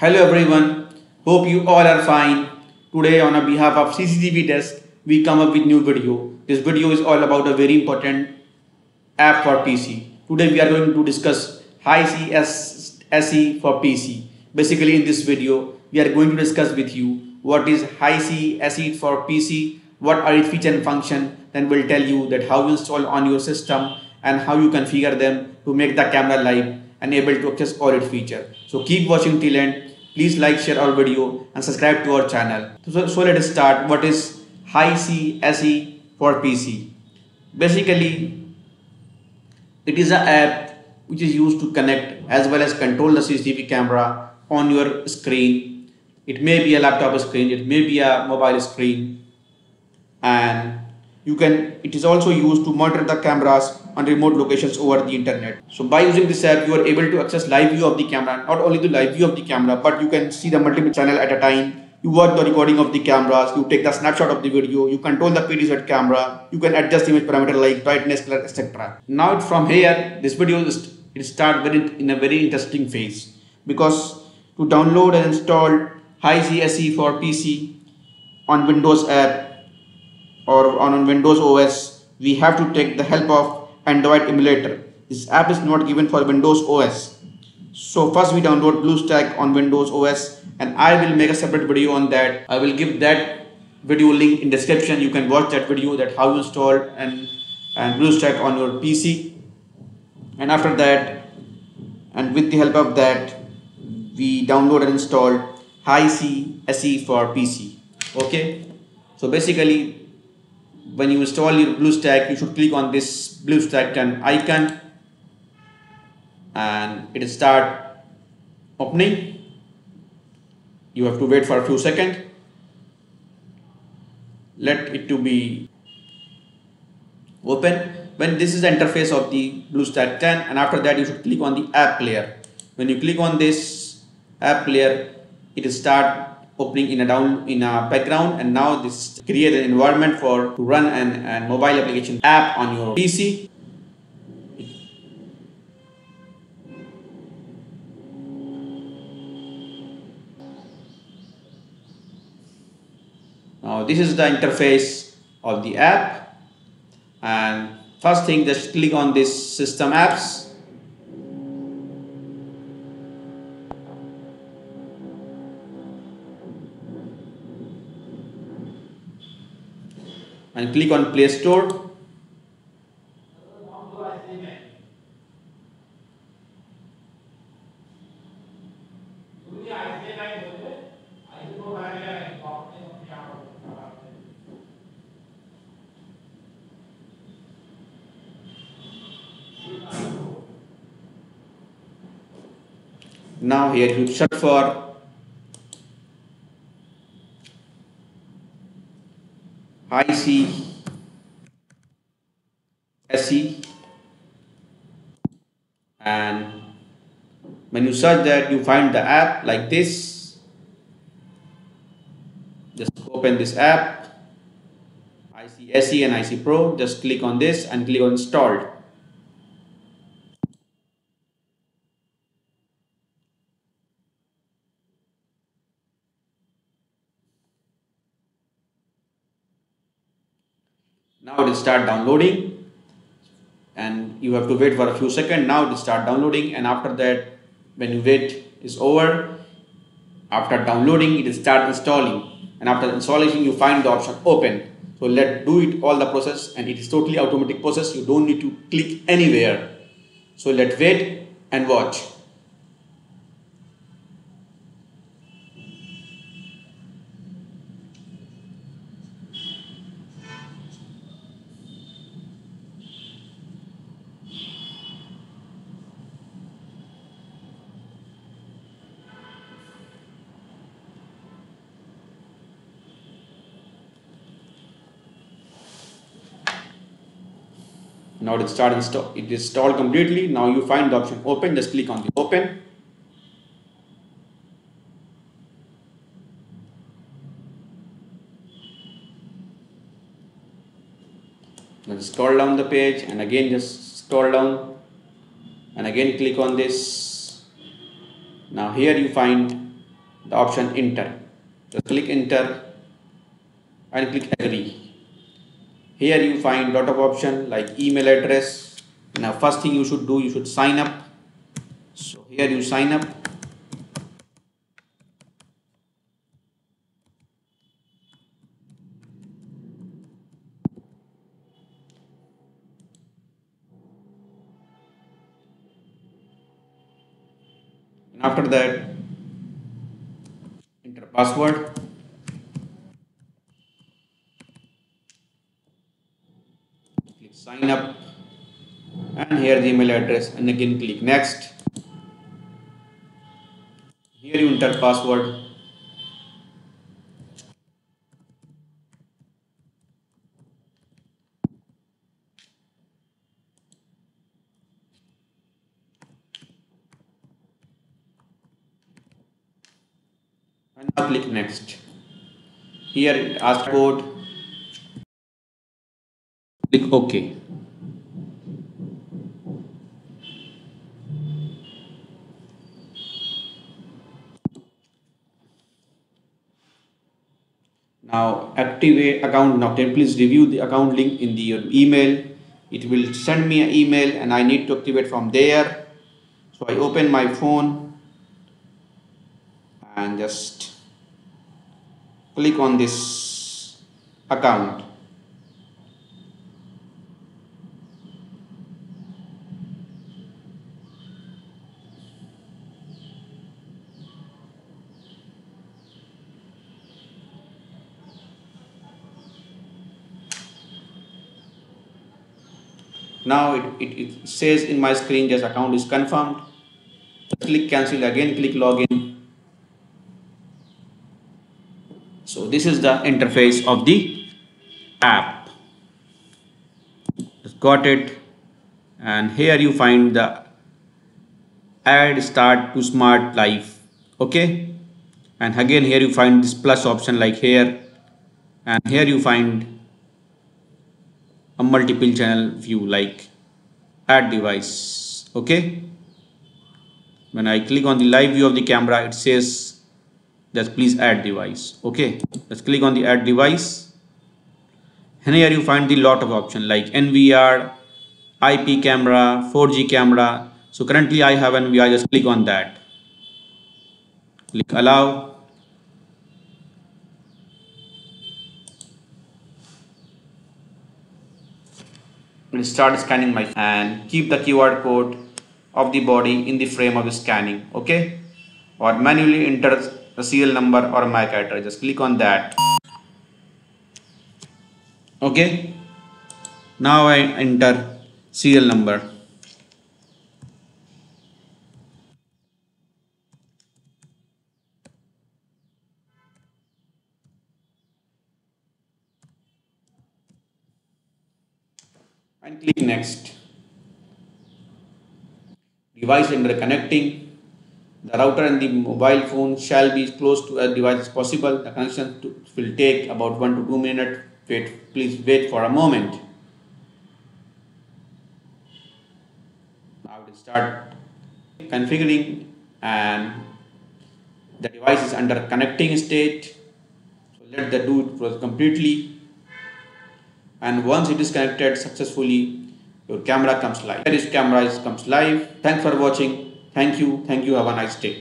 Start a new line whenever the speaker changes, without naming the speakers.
Hello everyone, hope you all are fine. Today on behalf of CCTV desk, we come up with new video. This video is all about a very important app for PC. Today we are going to discuss Hisee SE for PC. Basically in this video, we are going to discuss with you what is Hisee SE for PC, what are its feature and function, then we'll tell you that how you install on your system and how you configure them to make the camera live and able to access all its feature. So keep watching till end. Please like, share our video and subscribe to our channel. So, so let us start. What is Hisee SE for PC? Basically, it is an app which is used to connect as well as control the CCTV camera on your screen. It may be a laptop screen, it may be a mobile screen and you can it is also used to monitor the cameras on remote locations over the internet. So by using this app, you are able to access live view of the camera, not only the live view of the camera, but you can see the multiple channel at a time. You watch the recording of the cameras, you take the snapshot of the video, you control the PTZ camera, you can adjust image parameter like brightness, color, etc. Now from here, this video is it start very in a very interesting phase because to download and install Hisee SE for PC on Windows app or on Windows OS, we have to take the help of Android emulator. This app is not given for Windows OS. So first we download BlueStack on Windows OS and I will make a separate video on that. I will give that video link in description. You can watch that video that how you install and, and BlueStack on your PC. And after that and with the help of that we download and install Hisee SE for PC. Okay. So basically when you install your BlueStack, you should click on this BlueStack 10 icon and it will start opening. You have to wait for a few seconds. Let it to be open. When this is the interface of the BlueStack 10 and after that you should click on the app player. When you click on this app player, it will start opening in a down in a background and now this create an environment for to run an, an mobile application app on your PC now this is the interface of the app. And first thing just click on this system apps and click on Play Store. Now here you search for IC SE and when you search that you find the app like this. Just open this app IC SE and IC Pro. Just click on this and click on installed now it will start downloading and you have to wait for a few seconds. Now it will start downloading and after that when you wait is over. After downloading it will start installing. And after installation you find the option open. So let do it all the process and it is totally automatic process. You don't need to click anywhere. So let wait and watch now it start install it is installed completely. Now you find the option open just click on the open. Now scroll down the page and again just scroll down and again click on this. Now here you find the option enter. Just click enter and click agree here you find lot of option like email address. Now first thing you should do you should sign up. So here you sign up. And after that enter password sign up. And here the email address. And again click next. Here you enter password. And now click next. Here it asks code ok. Now activate account now. Then please review the account link in the your email. It will send me an email and i need to activate from there. So i open my phone and just click on this account now it, it, it says in my screen just account is confirmed. Click cancel again click login. So this is the interface of the app. Just got it. And here you find the add start to smart life. Okay? And again here you find this plus option like here. And here you find a multiple channel view like add device okay? When I click on the live view of the camera it says that please add device okay? Let's click on the add device. And here you find the lot of option like NVR IP camera 4G camera. So currently I have NVR just click on that. Click allow will start scanning my and keep the QR code of the body in the frame of scanning okay? Or manually enter the serial number or MAC address just click on that. Okay? Now I enter serial number and click next. Device under connecting. The router and the mobile phone shall be close to a device as possible. The connection to, will take about 1 to 2 minutes. Wait, please wait for a moment. It will start configuring and the device is under connecting state. So let the do it completely and once it is connected successfully your camera comes live. Here is camera comes live. Thanks for watching. Thank you. Thank you. Have a nice day.